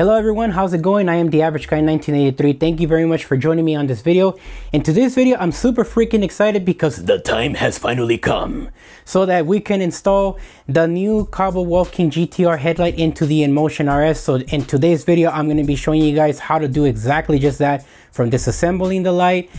Hello everyone, how's it going? I am the average guy 1983. Thank you very much for joining me on this video. In today's video, I'm super freaking excited because the time has finally come so that we can install the new Kaabo Wolf King GTR headlight into the InMotion RS. So in today's video, I'm going to be showing you guys how to do exactly just that from disassembling the light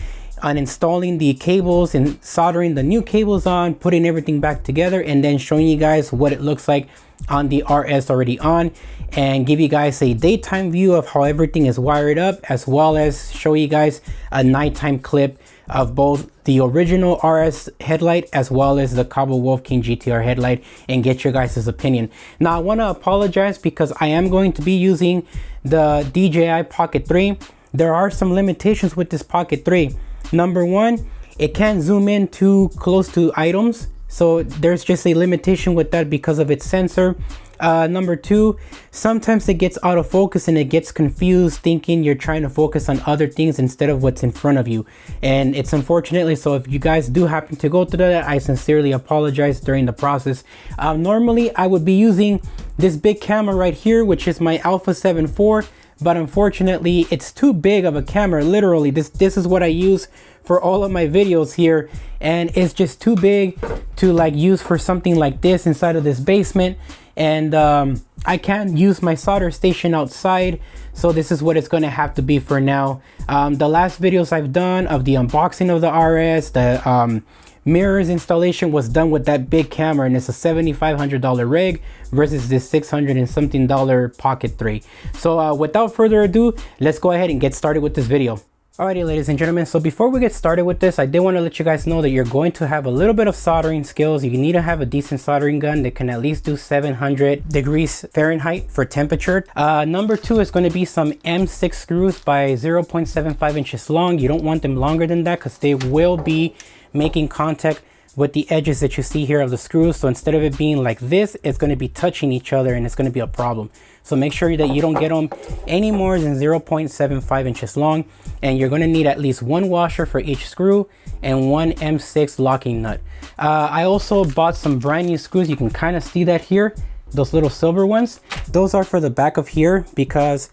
on installing the cables and soldering the new cables on, putting everything back together, and then showing you guys what it looks like on the RS already on and give you guys a daytime view of how everything is wired up as well as show you guys a nighttime clip of both the original RS headlight as well as the Kaabo Wolf King GTR headlight and get your guys' opinion. Now I want to apologize because I am going to be using the DJI Pocket 3. There are some limitations with this Pocket 3. Number one, it can't zoom in too close to items so there's just a limitation with that because of its sensor. Uh, number two, sometimes it gets out of focus and it gets confused thinking you're trying to focus on other things instead of what's in front of you. And it's unfortunately, so if you guys do happen to go through that, I sincerely apologize during the process. Uh, normally, I would be using this big camera right here, which is my Alpha 7 IV but unfortunately it's too big of a camera literally. This this is what I use for all of my videos here and it's just too big to like use for something like this inside of this basement and um, I can't use my solder station outside so this is what it's going to have to be for now. Um, the last videos I've done of the unboxing of the RS the um, mirrors installation was done with that big camera and it's a $7,500 rig versus this 600 and something dollar Pocket 3. So uh, without further ado, let's go ahead and get started with this video. Alrighty ladies and gentlemen, so before we get started with this, I did want to let you guys know that you're going to have a little bit of soldering skills. You need to have a decent soldering gun that can at least do 700 degrees Fahrenheit for temperature. Uh, number two is going to be some M6 screws by 0.75 inches long. You don't want them longer than that because they will be making contact with the edges that you see here of the screws. So instead of it being like this, it's going to be touching each other and it's going to be a problem. So make sure that you don't get them any more than 0.75 inches long. And you're going to need at least one washer for each screw and one M6 locking nut. Uh, I also bought some brand new screws. You can kind of see that here, those little silver ones. Those are for the back of here because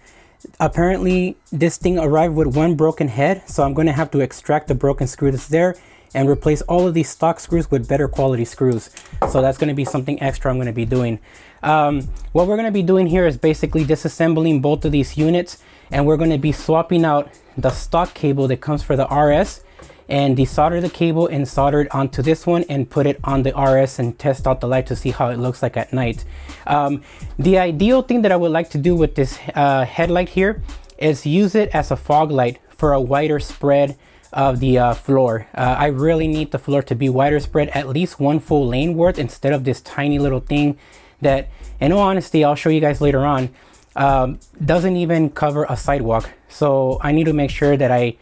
apparently this thing arrived with one broken head. So I'm going to have to extract the broken screw that's there and replace all of these stock screws with better quality screws. So that's going to be something extra I'm going to be doing. Um, what we're going to be doing here is basically disassembling both of these units and we're going to be swapping out the stock cable that comes for the RS and desolder the cable and solder it onto this one and put it on the RS and test out the light to see how it looks like at night. Um, the ideal thing that I would like to do with this uh, headlight here is use it as a fog light for a wider spread of the uh, floor. Uh, I really need the floor to be wider spread, at least one full lane worth instead of this tiny little thing that, in all honesty, I'll show you guys later on, um, doesn't even cover a sidewalk. So I need to make sure that I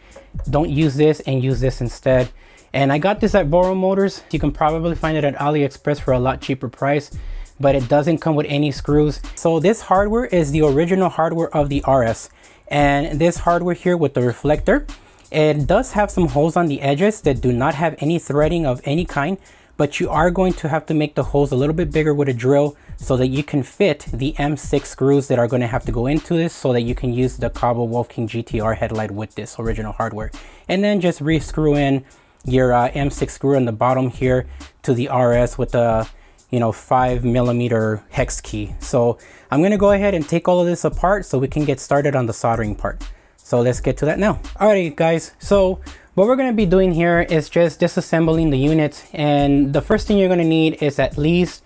don't use this and use this instead. And I got this at Voro Motors. You can probably find it at AliExpress for a lot cheaper price, but it doesn't come with any screws. So this hardware is the original hardware of the RS. And this hardware here with the reflector, it does have some holes on the edges that do not have any threading of any kind, but you are going to have to make the holes a little bit bigger with a drill so that you can fit the M6 screws that are going to have to go into this so that you can use the Kaabo Wolf King GTR headlight with this original hardware. And then just re-screw in your uh, M6 screw on the bottom here to the RS with the you know, five millimeter hex key. So I'm gonna go ahead and take all of this apart so we can get started on the soldering part. So let's get to that now. Alrighty guys, so what we're gonna be doing here is just disassembling the units and the first thing you're gonna need is at least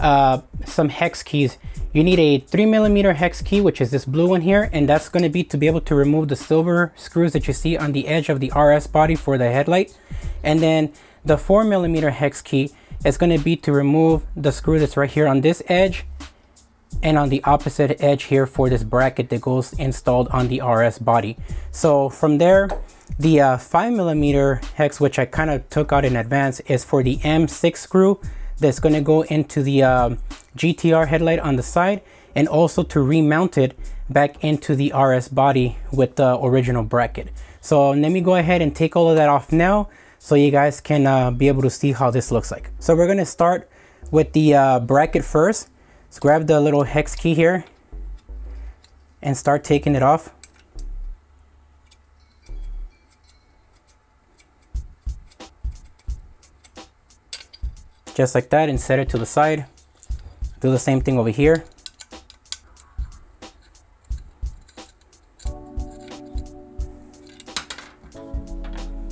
uh, some hex keys. You need a three millimeter hex key, which is this blue one here, and that's gonna be to be able to remove the silver screws that you see on the edge of the RS body for the headlight. And then the four millimeter hex key is gonna be to remove the screw that's right here on this edge and on the opposite edge here for this bracket that goes installed on the RS body. So from there, the uh, 5 millimeter hex, which I kind of took out in advance, is for the M6 screw that's going to go into the uh, GTR headlight on the side and also to remount it back into the RS body with the original bracket. So let me go ahead and take all of that off now so you guys can uh, be able to see how this looks like. So we're going to start with the uh, bracket first. Let's grab the little hex key here. and start taking it off. Just like that and set it to the side. Do the same thing over here.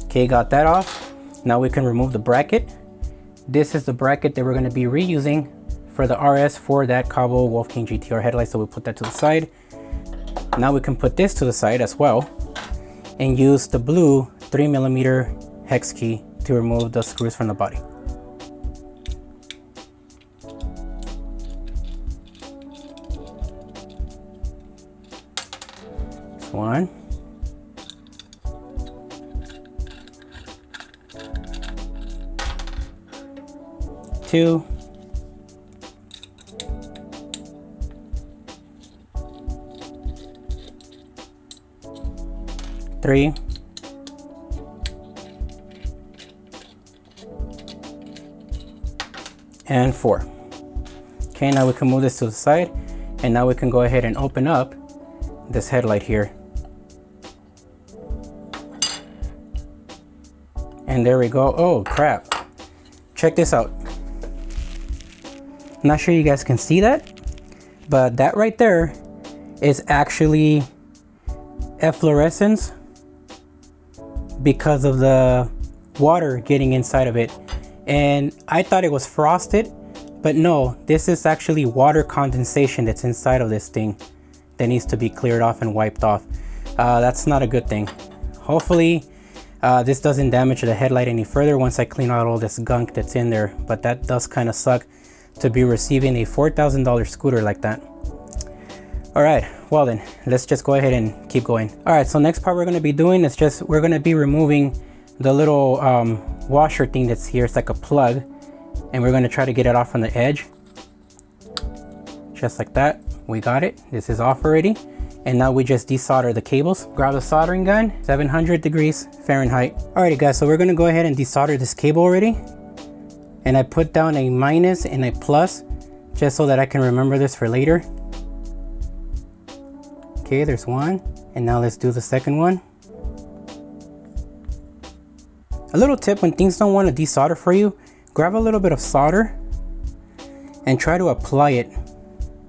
Okay, got that off. Now we can remove the bracket. This is the bracket that we're gonna be reusing for the RS for that Kaabo Wolf King GTR headlight. So we put that to the side. Now we can put this to the side as well and use the blue three millimeter hex key to remove the screws from the body. One. two, three, and four. Okay, now we can move this to the side and now we can go ahead and open up this headlight here. And there we go. Oh crap. Check this out. Not sure you guys can see that, but that right there is actually efflorescence because of the water getting inside of it. And I thought it was frosted, but no, this is actually water condensation that's inside of this thing that needs to be cleared off and wiped off. Uh, that's not a good thing. Hopefully, uh, this doesn't damage the headlight any further once I clean out all this gunk that's in there, but that does kind of suck to be receiving a $4,000 scooter like that. All right, well then, let's just go ahead and keep going. All right, so next part we're gonna be doing is just, we're gonna be removing the little um, washer thing that's here. It's like a plug. And we're gonna try to get it off on the edge. Just like that, we got it. This is off already. And now we just desolder the cables. Grab the soldering gun, 700 degrees Fahrenheit. Alrighty guys, so we're gonna go ahead and desolder this cable already and I put down a minus and a plus just so that I can remember this for later. Okay, there's one. And now let's do the second one. A little tip when things don't want to desolder for you, grab a little bit of solder and try to apply it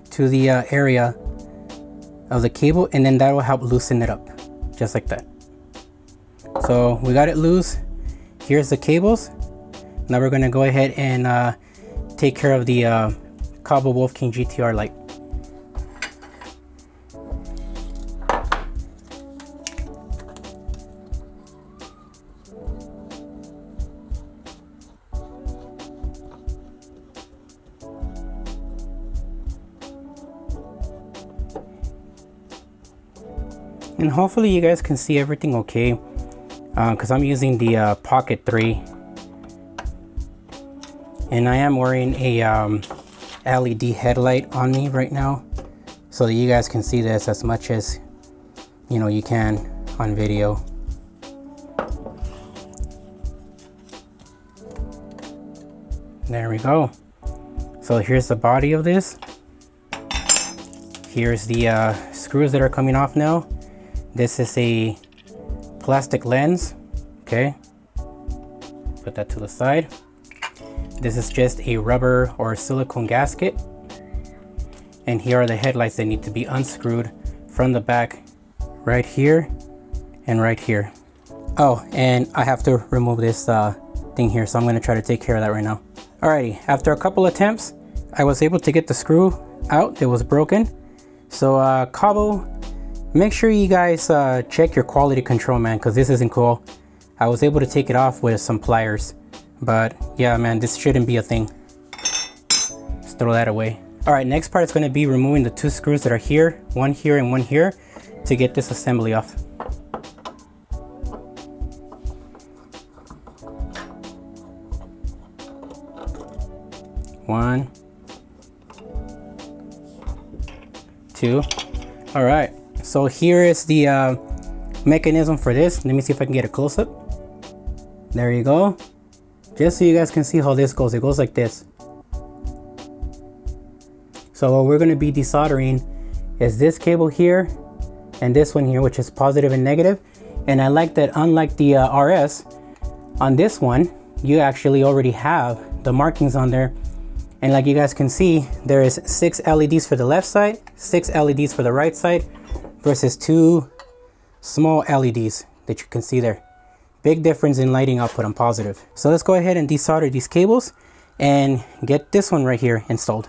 to the uh, area of the cable and then that will help loosen it up just like that. So we got it loose. Here's the cables now we're gonna go ahead and uh, take care of the uh, Cabo Wolf King GTR light. And hopefully you guys can see everything okay because uh, I'm using the uh, Pocket 3 and I am wearing a um, LED headlight on me right now so that you guys can see this as much as you know you can on video. There we go. So here's the body of this. Here's the uh, screws that are coming off now this is a plastic lens okay put that to the side this is just a rubber or silicone gasket. And here are the headlights that need to be unscrewed from the back right here and right here. Oh, and I have to remove this uh, thing here, so I'm gonna try to take care of that right now. Alrighty, after a couple attempts, I was able to get the screw out that was broken. So uh, Kaabo, make sure you guys uh, check your quality control, man, because this isn't cool. I was able to take it off with some pliers. But yeah, man, this shouldn't be a thing. Just throw that away. All right, next part is gonna be removing the two screws that are here, one here and one here, to get this assembly off. One, two. All right, so here is the uh, mechanism for this. Let me see if I can get a close up. There you go. Just so you guys can see how this goes, it goes like this. So what we're gonna be desoldering is this cable here and this one here, which is positive and negative. And I like that unlike the uh, RS, on this one, you actually already have the markings on there. And like you guys can see, there is six LEDs for the left side, six LEDs for the right side, versus two small LEDs that you can see there. Big difference in lighting output on positive. So let's go ahead and desolder these cables and get this one right here installed.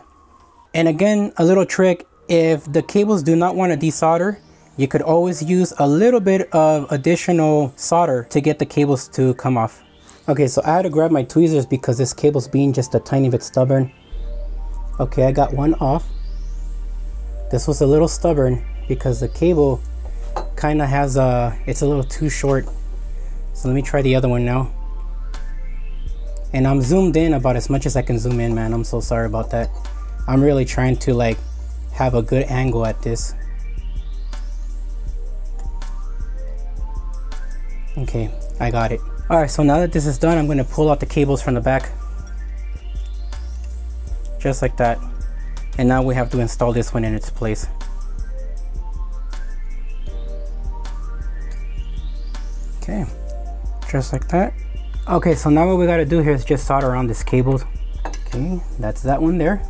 And again, a little trick, if the cables do not want to desolder, you could always use a little bit of additional solder to get the cables to come off. Okay, so I had to grab my tweezers because this cable's being just a tiny bit stubborn. Okay, I got one off. This was a little stubborn because the cable kind of has a, it's a little too short. So let me try the other one now. And I'm zoomed in about as much as I can zoom in, man. I'm so sorry about that. I'm really trying to like have a good angle at this. Okay, I got it. All right, so now that this is done, I'm gonna pull out the cables from the back. Just like that. And now we have to install this one in its place. Okay, just like that. Okay, so now what we gotta do here is just solder on this cable. Okay, that's that one there.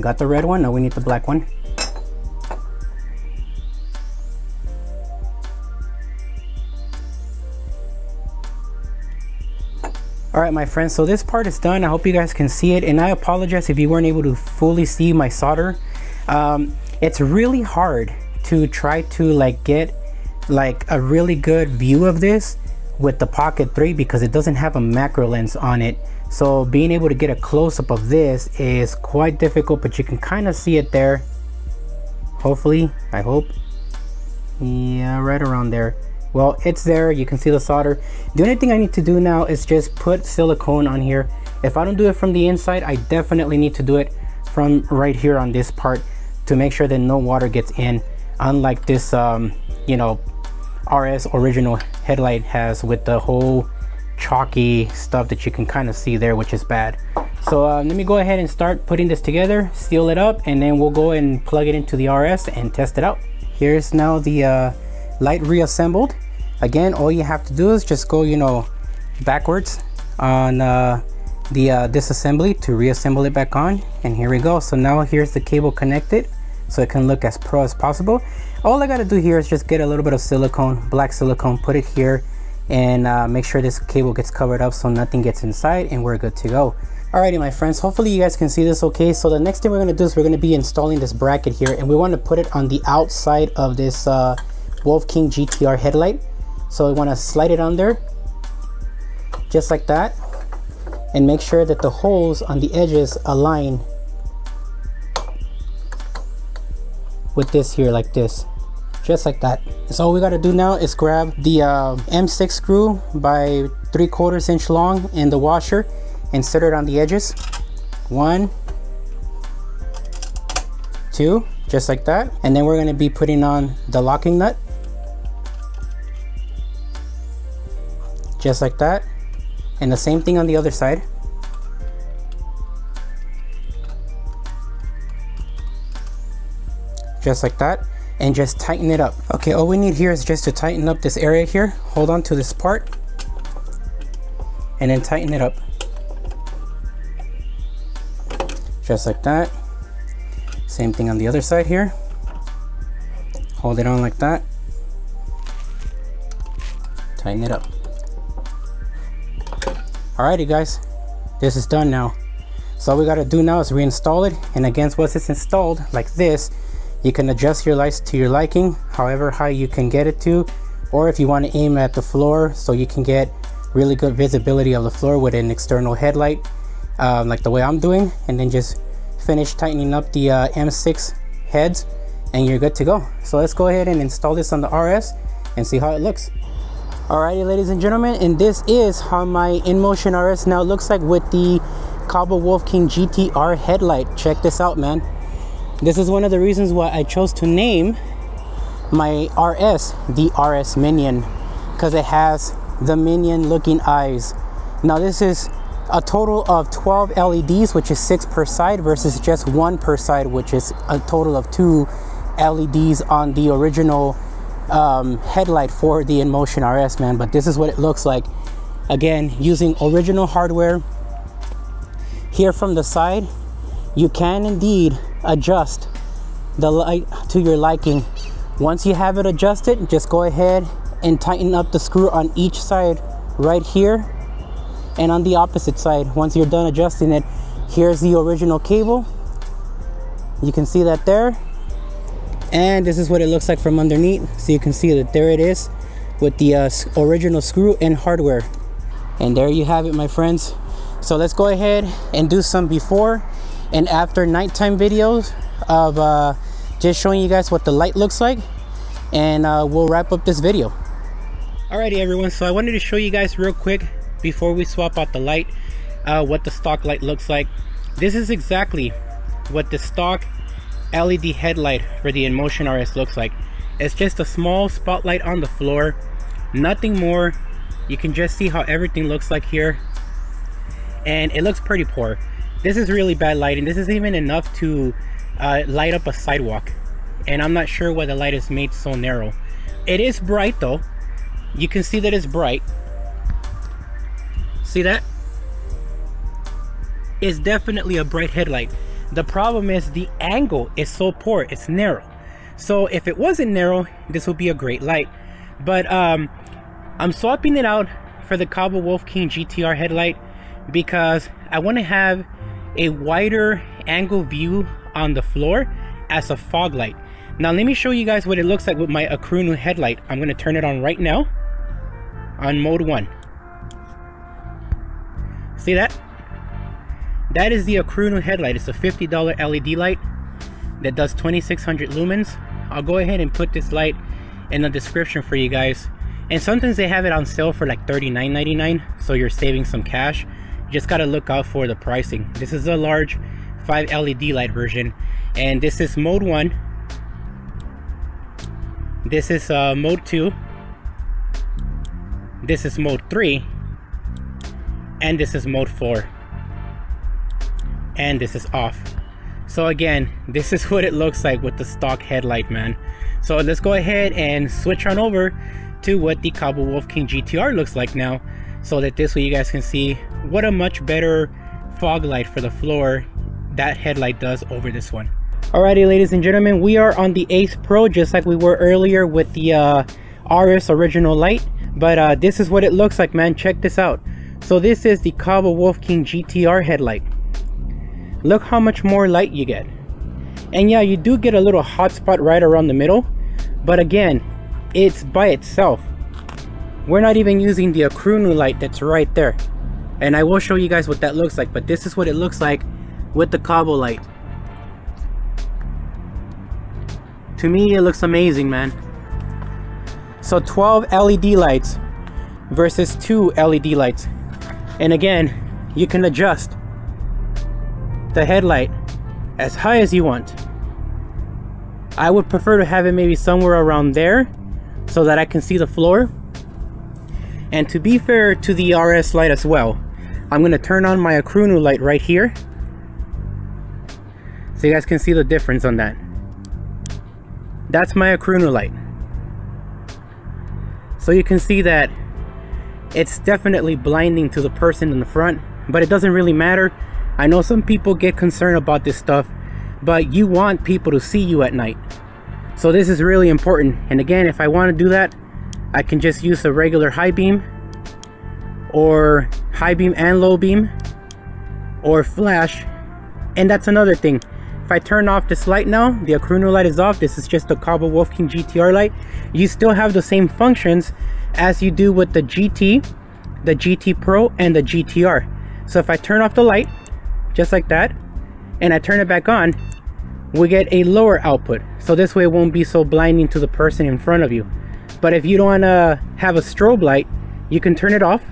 Got the red one, now we need the black one. all right my friends so this part is done i hope you guys can see it and i apologize if you weren't able to fully see my solder um, it's really hard to try to like get like a really good view of this with the pocket 3 because it doesn't have a macro lens on it. So being able to get a close-up of this is quite difficult but you can kind of see it there. Hopefully i hope. Yeah right around there. Well it's there. You can see the solder. The only thing i need to do now is just put silicone on here. If i don't do it from the inside i definitely need to do it from right here on this part to make sure that no water gets in. Unlike this um, you know rs original headlight has with the whole chalky stuff that you can kind of see there which is bad. So uh, let me go ahead and start putting this together seal it up and then we'll go and plug it into the rs and test it out. Here's now the uh, light reassembled. Again all you have to do is just go you know backwards on uh, the uh, disassembly to reassemble it back on and here we go. So now here's the cable connected so it can look as pro as possible all I got to do here is just get a little bit of silicone black silicone put it here and uh, make sure this cable gets covered up so nothing gets inside and we're good to go Alrighty my friends, hopefully you guys can see this okay. So the next thing we're going to do is we're going to be installing this bracket here and we want to put it on the outside of this uh, Wolf King GTR headlight. So we want to slide it under just like that and make sure that the holes on the edges align with this here like this just like that. So all we got to do now is grab the uh, m6 screw by three quarters inch long in the washer insert it on the edges. One two just like that. And then we're going to be putting on the locking nut. Just like that. And the same thing on the other side. Just like that and just tighten it up. Okay all we need here is just to tighten up this area here. Hold on to this part and then tighten it up. Just like that. Same thing on the other side here. Hold it on like that. Tighten it up. Alrighty guys, this is done now. So all we gotta do now is reinstall it and again once it's installed like this, you can adjust your lights to your liking, however high you can get it to, or if you want to aim at the floor so you can get really good visibility of the floor with an external headlight, um, like the way I'm doing, and then just finish tightening up the uh, M6 heads and you're good to go. So let's go ahead and install this on the RS and see how it looks. Alrighty ladies and gentlemen, and this is how my InMotion RS now looks like with the Kaabo Wolf King GTR headlight. Check this out, man. This is one of the reasons why I chose to name my RS the RS Minion because it has the Minion looking eyes. Now this is a total of 12 LEDs, which is six per side versus just one per side, which is a total of two LEDs on the original um, headlight for the InMotion RS, man. But this is what it looks like. Again, using original hardware. Here from the side, you can indeed adjust the light to your liking. Once you have it adjusted, just go ahead and tighten up the screw on each side right here and on the opposite side. Once you're done adjusting it, here's the original cable. You can see that there. And this is what it looks like from underneath. So you can see that there it is with the uh, original screw and hardware. And there you have it, my friends. So let's go ahead and do some before and after nighttime videos of uh, just showing you guys what the light looks like and uh, we'll wrap up this video. Alrighty everyone so I wanted to show you guys real quick before we swap out the light uh, what the stock light looks like. This is exactly what the stock LED headlight for the InMotion RS looks like. It's just a small spotlight on the floor nothing more. You can just see how everything looks like here. And it looks pretty poor this is really bad lighting. This is even enough to uh, light up a sidewalk. And I'm not sure why the light is made so narrow. It is bright though. You can see that it's bright. See that? It's definitely a bright headlight. The problem is the angle is so poor it's narrow. So if it wasn't narrow this would be a great light. But um I'm swapping it out for the Kaabo Wolf King GTR headlight because I want to have a wider angle view on the floor as a fog light now let me show you guys what it looks like with my Acrunu headlight I'm going to turn it on right now on mode 1. See that? That is the Acrunu headlight. It's a $50 LED light that does 2600 lumens. I'll go ahead and put this light in the description for you guys. And sometimes they have it on sale for like $39.99, so you're saving some cash. Just gotta look out for the pricing. This is a large 5 LED light version, and this is mode 1. This is uh, mode 2 this is mode 3 and this is mode 4 and this is off. So again this is what it looks like with the stock headlight man. So let's go ahead and switch on over to what the Kaabo Wolf King GTR looks like now so that this way you guys can see what a much better fog light for the floor that headlight does over this one. Alrighty ladies and gentlemen we are on the Ace Pro just like we were earlier with the uh, RS original light. But uh, this is what it looks like man. Check this out. So this is the Kaabo Wolf King GTR headlight. Look how much more light you get. And yeah you do get a little hot spot right around the middle. But again it's by itself we're not even using the Acrunu light that's right there and I will show you guys what that looks like but this is what it looks like with the Kaabo light to me it looks amazing man so 12 LED lights versus two LED lights. And again, you can adjust the headlight as high as you want. I would prefer to have it maybe somewhere around there so that I can see the floor. And to be fair to the RS light as well, I'm going to turn on my Acrunu light right here. So you guys can see the difference on that. That's my Acrunu light. So you can see that it's definitely blinding to the person in the front, but it doesn't really matter. I know some people get concerned about this stuff, but you want people to see you at night. So this is really important. And again, if I want to do that, I can just use a regular high beam or high beam and low beam or flash. And that's another thing. If I turn off this light now, the Acrunu light is off. This is just a Kaabo Wolf King GTR light. You still have the same functions as you do with the GT, the GT Pro, and the GTR. So if I turn off the light, just like that, and I turn it back on, we get a lower output. So this way it won't be so blinding to the person in front of you. But if you don't want to have a strobe light, you can turn it off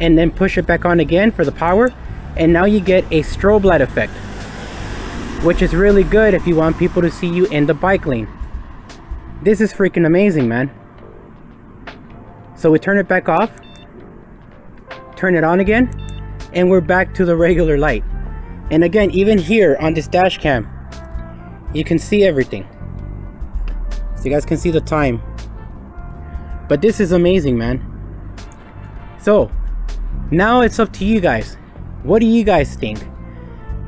and then push it back on again for the power. And now you get a strobe light effect which is really good if you want people to see you in the bike lane. This is freaking amazing, man. So we turn it back off, turn it on again, and we're back to the regular light. And again, even here on this dash cam, you can see everything. So you guys can see the time. But this is amazing, man. So, now it's up to you guys. What do you guys think?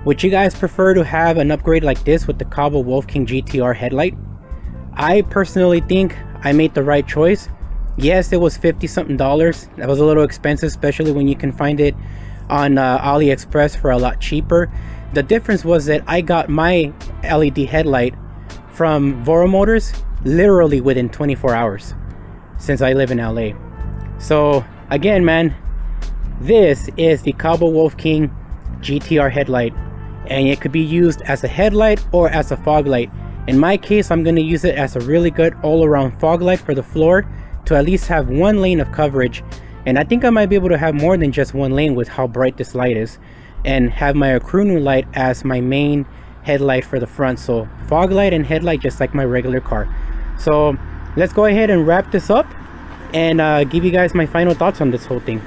Would you guys prefer to have an upgrade like this with the Kaabo Wolf King GTR headlight? I personally think I made the right choice. Yes, it was 50 something dollars. That was a little expensive, especially when you can find it on uh, AliExpress for a lot cheaper. The difference was that I got my LED headlight from Voro Motors literally within 24 hours since I live in LA. So again, man, this is the Kaabo Wolf King GTR headlight and it could be used as a headlight or as a fog light. In my case, I'm going to use it as a really good all-around fog light for the floor to at least have one lane of coverage. And I think I might be able to have more than just one lane with how bright this light is. And have my Acrunu light as my main headlight for the front. So fog light and headlight just like my regular car. So let's go ahead and wrap this up and uh, give you guys my final thoughts on this whole thing.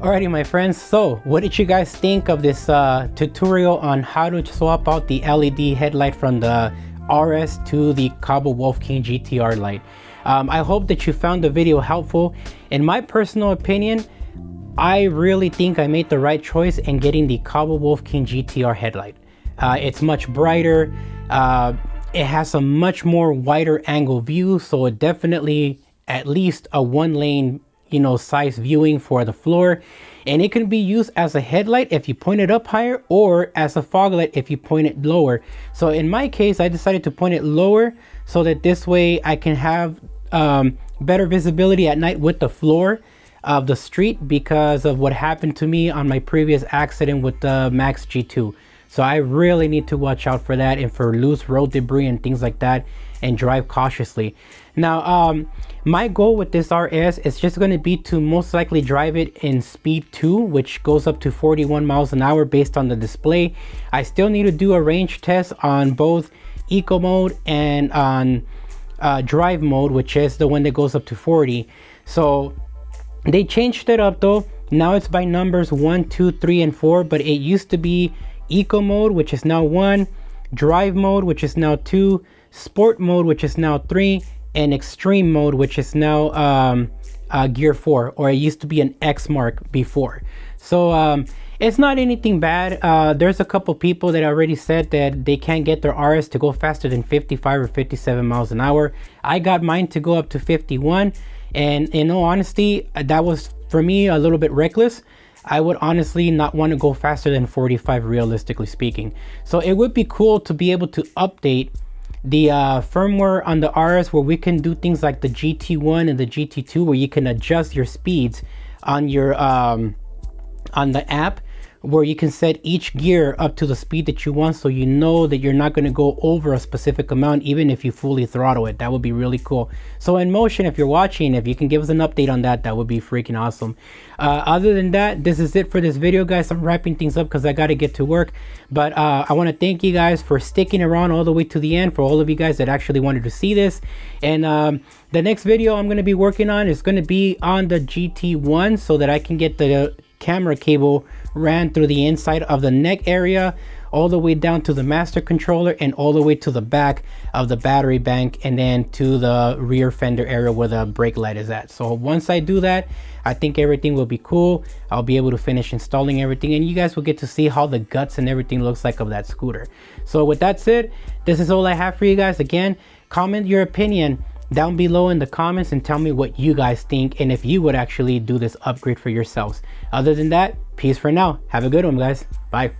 Alrighty my friends, so what did you guys think of this uh, tutorial on how to swap out the LED headlight from the RS to the Kaabo Wolf King GTR light? Um, I hope that you found the video helpful. In my personal opinion, I really think I made the right choice in getting the Kaabo Wolf King GTR headlight. Uh, it's much brighter, uh, it has a much more wider angle view, so it definitely at least a one lane you know, size viewing for the floor. And it can be used as a headlight if you point it up higher or as a fog light if you point it lower. So in my case, I decided to point it lower so that this way I can have um, better visibility at night with the floor of the street because of what happened to me on my previous accident with the Max G2. So I really need to watch out for that and for loose road debris and things like that and drive cautiously. Now, um, my goal with this RS is just going to be to most likely drive it in speed 2, which goes up to 41 miles an hour based on the display. I still need to do a range test on both eco mode and on uh, drive mode, which is the one that goes up to 40. So they changed it up though. Now it's by numbers 1, 2, 3, and 4, but it used to be eco mode, which is now 1, drive mode, which is now 2, sport mode, which is now 3, and extreme mode, which is now um, uh, gear 4, or it used to be an X mark before. So um, it's not anything bad. Uh, there's a couple people that already said that they can't get their RS to go faster than 55 or 57 miles an hour. I got mine to go up to 51. And in all honesty, that was for me a little bit reckless. I would honestly not want to go faster than 45 realistically speaking. So it would be cool to be able to update the uh, firmware on the RS where we can do things like the GT1 and the GT2 where you can adjust your speeds on your um, on the app where you can set each gear up to the speed that you want so you know that you're not going to go over a specific amount even if you fully throttle it. That would be really cool. So InMotion if you're watching if you can give us an update on that that would be freaking awesome. Uh, other than that this is it for this video guys. I'm wrapping things up because i got to get to work. But uh, i want to thank you guys for sticking around all the way to the end for all of you guys that actually wanted to see this. And um, the next video i'm going to be working on is going to be on the gt1 so that i can get the camera cable ran through the inside of the neck area all the way down to the master controller and all the way to the back of the battery bank and then to the rear fender area where the brake light is at. So once I do that, I think everything will be cool. I'll be able to finish installing everything and you guys will get to see how the guts and everything looks like of that scooter. So with that said, this is all I have for you guys. Again, comment your opinion down below in the comments and tell me what you guys think and if you would actually do this upgrade for yourselves. Other than that, peace for now. Have a good one, guys. Bye.